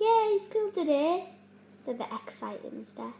Yay, school today! With the exciting stuff.